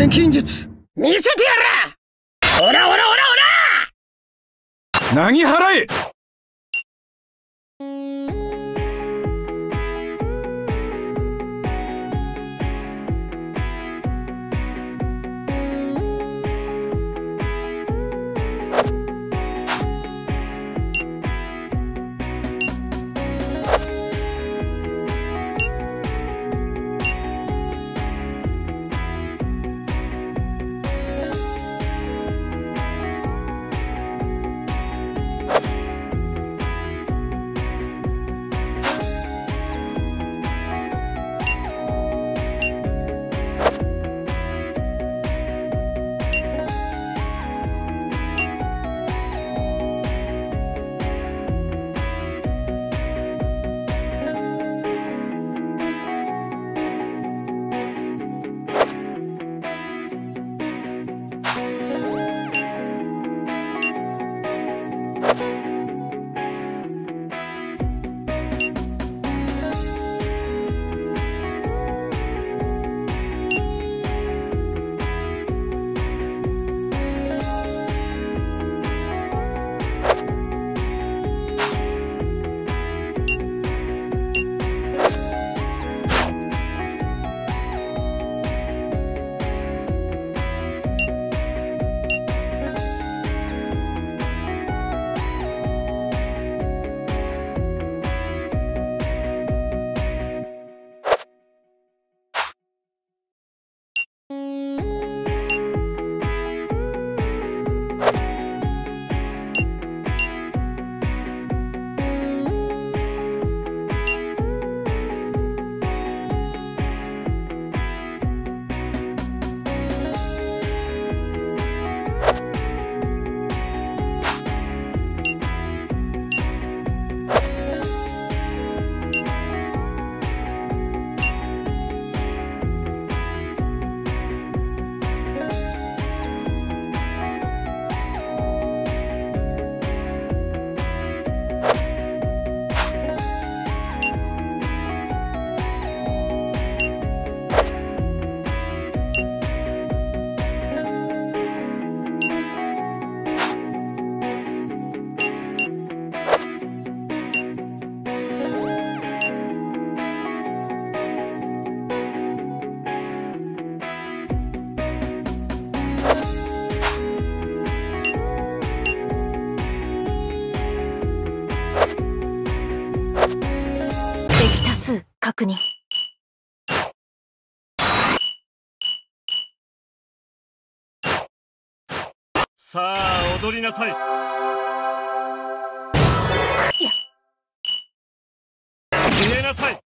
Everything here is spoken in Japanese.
錬金術。見せてやらオラオラオラオラなぎ払え確認さあ踊りなさい。消えなさい